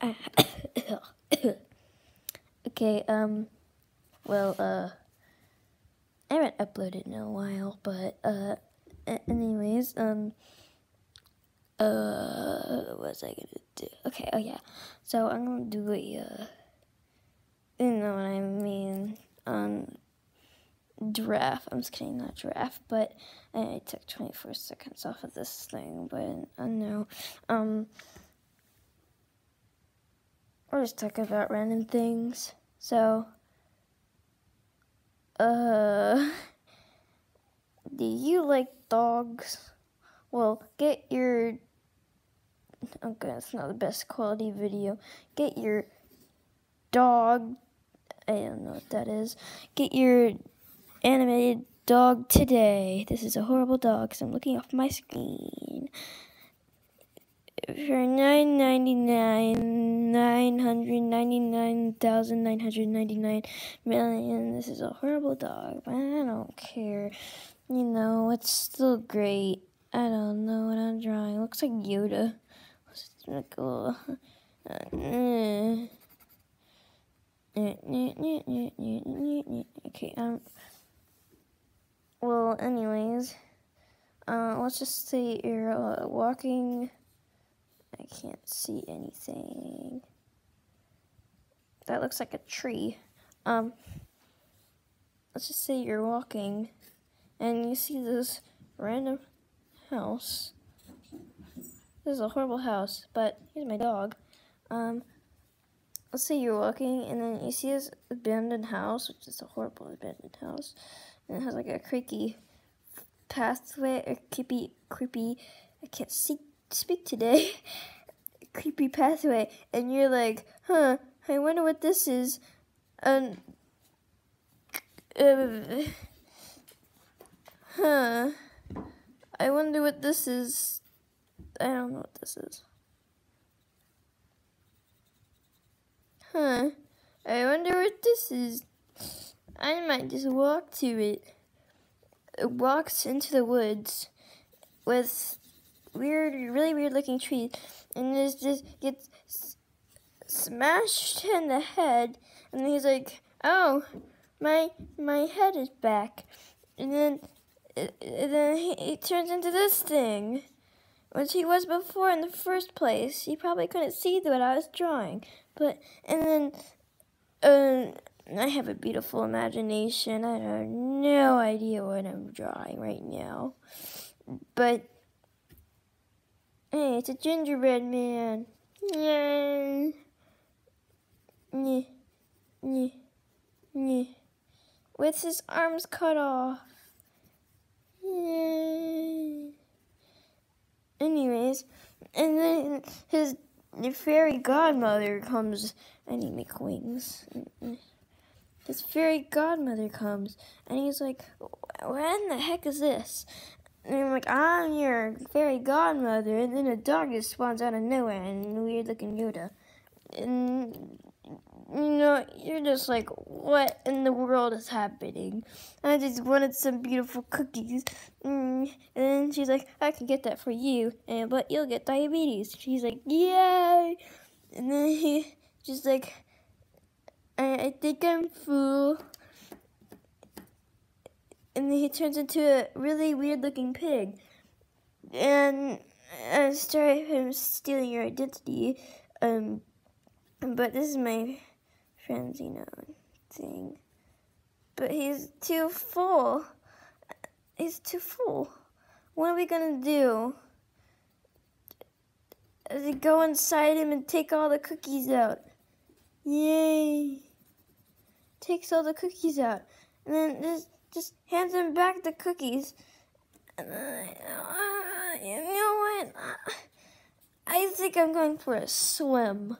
okay, um, well, uh, I haven't uploaded in a while, but, uh, anyways, um, uh, what was I gonna do? Okay, oh yeah, so I'm gonna do a, uh, you know what I mean, um, giraffe. I'm just kidding, not giraffe, but I took 24 seconds off of this thing, but I know, um, we'll just talk about random things. So, uh, do you like dogs? Well, get your, okay, it's not the best quality video. Get your dog, I don't know what that is. Get your animated dog today. This is a horrible dog because I'm looking off my screen. For nine ninety nine, nine hundred ninety nine thousand nine hundred ninety nine million. This is a horrible dog, but I don't care. You know, it's still great. I don't know what I'm drawing. It looks like Yoda. Like a little, okay, um. Well, anyways, uh, let's just say you're uh, walking. I can't see anything. That looks like a tree. Um, let's just say you're walking and you see this random house. This is a horrible house, but here's my dog. Um, let's say you're walking and then you see this abandoned house, which is a horrible abandoned house. And it has like a creaky pathway, a creepy, creepy, I can't see, speak today, creepy pathway. And you're like, huh, I wonder what this is. Um, uh, huh, I wonder what this is. I don't know what this is. Huh, I wonder what this is. I might just walk to it. It walks into the woods with weird, really weird looking tree, and this just gets smashed in the head, and he's like, "Oh, my my head is back," and then and then he, he turns into this thing, which he was before in the first place. He probably couldn't see what I was drawing, but and then. Uh, I have a beautiful imagination. I have no idea what I'm drawing right now. But, hey, it's a gingerbread man. Yay. Nyeh. Nyeh. Nyeh. With his arms cut off. Yay. Anyways, and then his fairy godmother comes. I need to make wings his fairy godmother comes and he's like, What in the heck is this? And I'm like, I'm your fairy godmother. And then a dog just spawns out of nowhere and weird looking Yoda. And, you know, you're just like, what in the world is happening? I just wanted some beautiful cookies. Mm, and she's like, I can get that for you, and, but you'll get diabetes. She's like, yay! And then he just like, I, I think I'm full. And he turns into a really weird looking pig. And I start him stealing your identity. Um, but this is my friends, you know, thing. But he's too full. He's too full. What are we gonna do? He go inside him and take all the cookies out? Yay! takes all the cookies out, and then just the cookies. And then, uh, you know what? I think I'm going for a swim.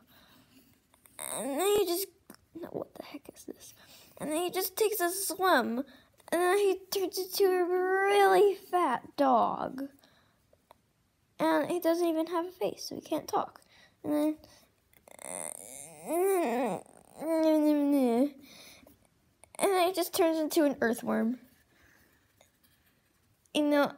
And then he just, no, what the heck is this? And then he just takes a swim, and then he turns into a really fat dog. And he doesn't even have a face, so he can't talk. And then, and then it just turns into an earthworm. You know,